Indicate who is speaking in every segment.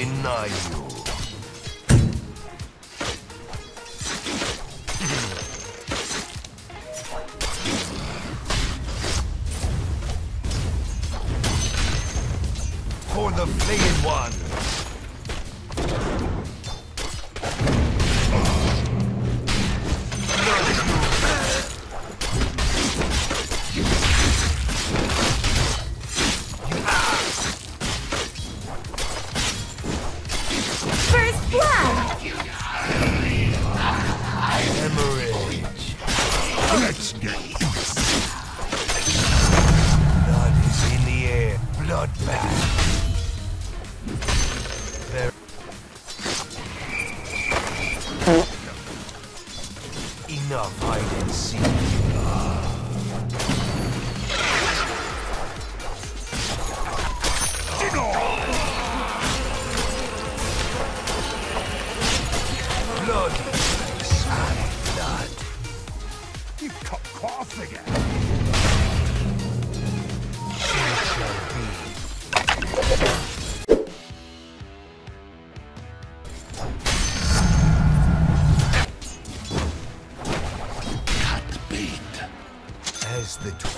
Speaker 1: deny you. For the flayed one!
Speaker 2: Let's get
Speaker 1: the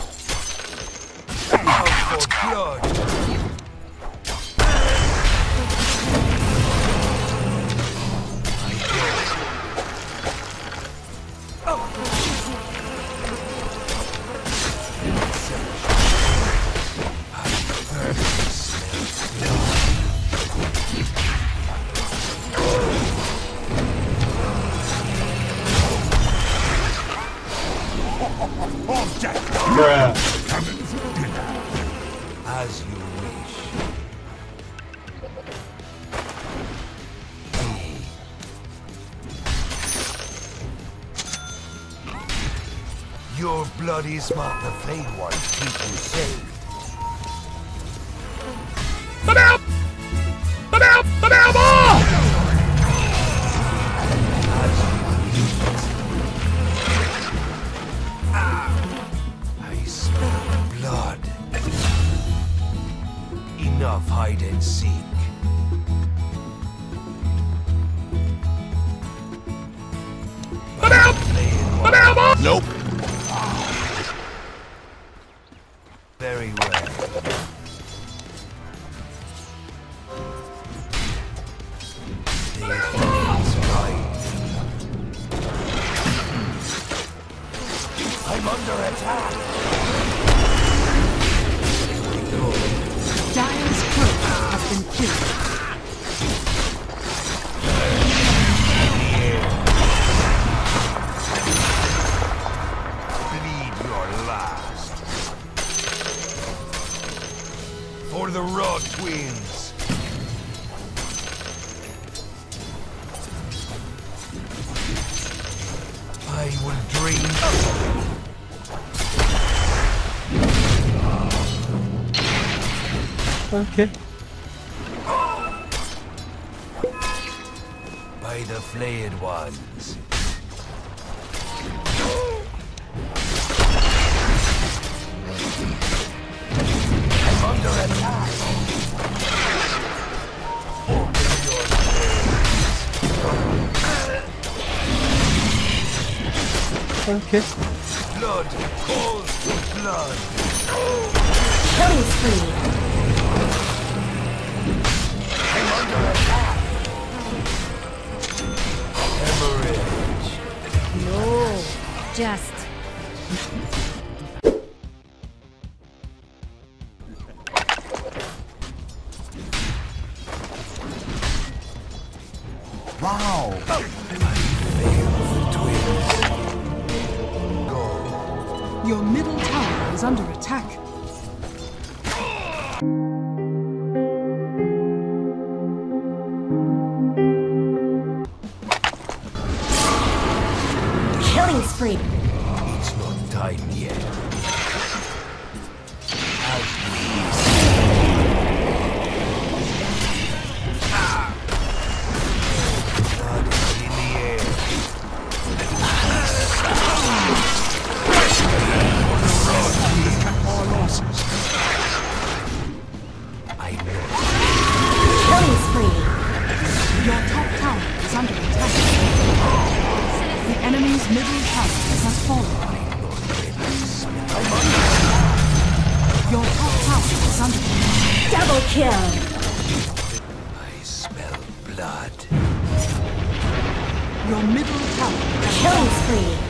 Speaker 2: bloody
Speaker 1: smart the Flayed Ones keep you safe. very well.
Speaker 3: Okay.
Speaker 1: By the flayed ones. Under attack.
Speaker 3: Okay.
Speaker 1: Blood calls to blood.
Speaker 4: Killing spree.
Speaker 1: Hemorrhage.
Speaker 4: No, just
Speaker 1: freedom.
Speaker 5: Your top tower is under
Speaker 4: Double
Speaker 1: kill!
Speaker 6: I smell blood.
Speaker 4: Your middle tower.
Speaker 1: kills spree!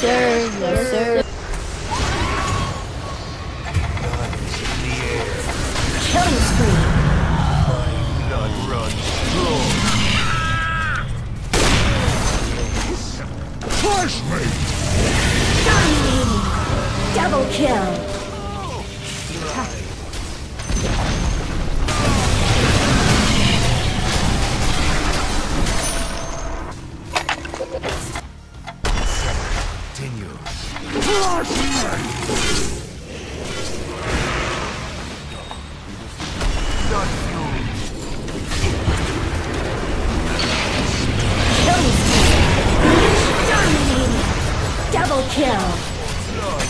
Speaker 7: Sir, yes, sir.
Speaker 6: Blood in the air.
Speaker 1: Killing spree.
Speaker 6: Blood runs strong.
Speaker 1: Dominating. Double kill.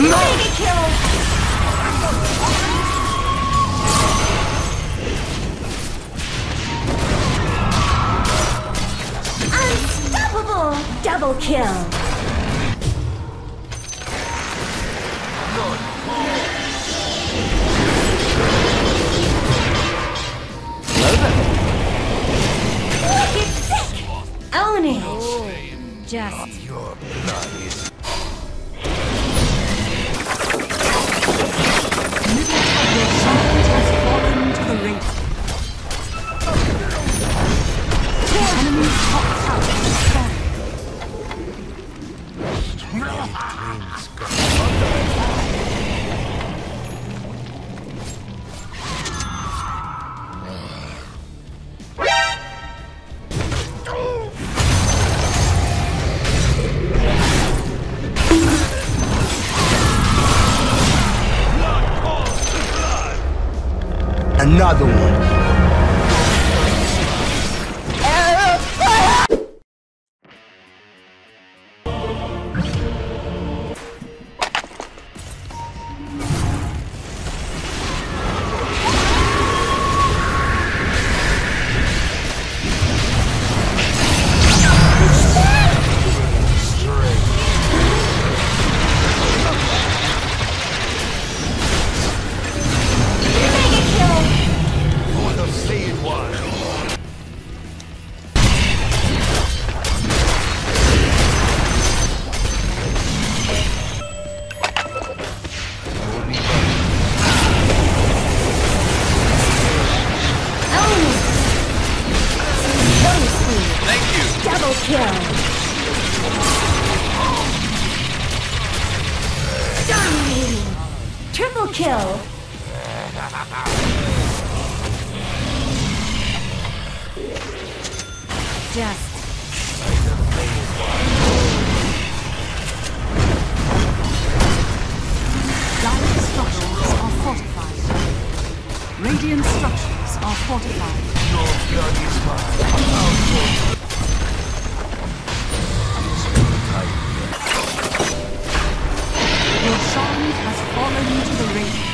Speaker 1: Mega kill. Unstoppable. Double kill. Wicked sick. Own it. Just.
Speaker 6: Another one.
Speaker 1: Triple kill!
Speaker 6: Just Dire structures are
Speaker 1: fortified. Radiant structures are fortified. Your blood is mine. follow me to the ring.